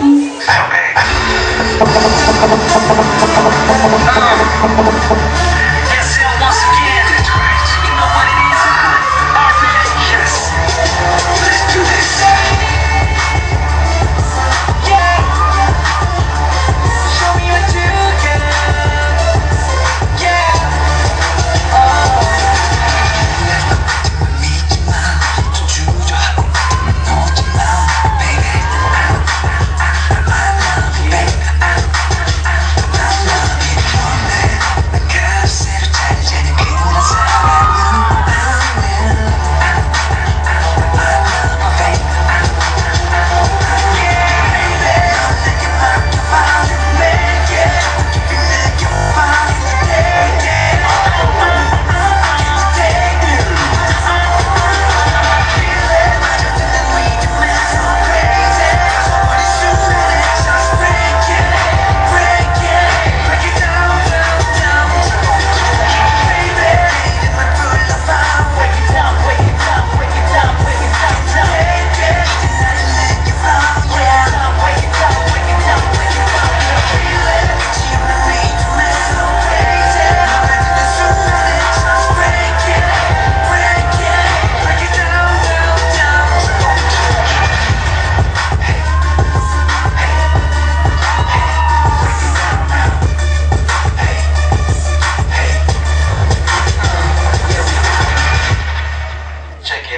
Okay.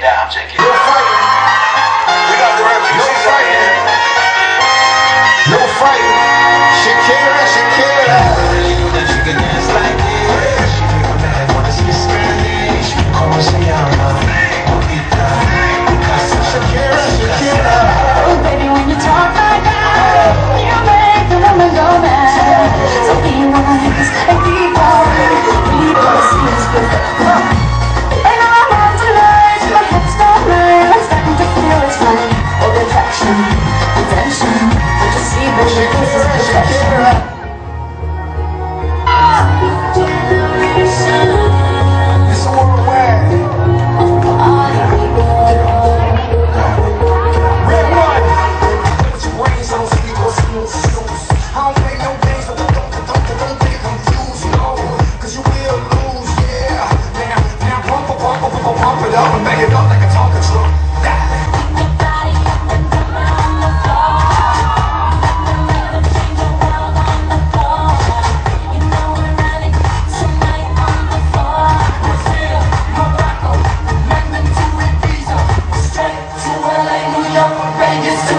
it out. I'm checking. No fighting. We got the referee. No fighting. No fighting. attention. I just see bullshit, this is bullshit,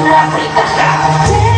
la fricasa.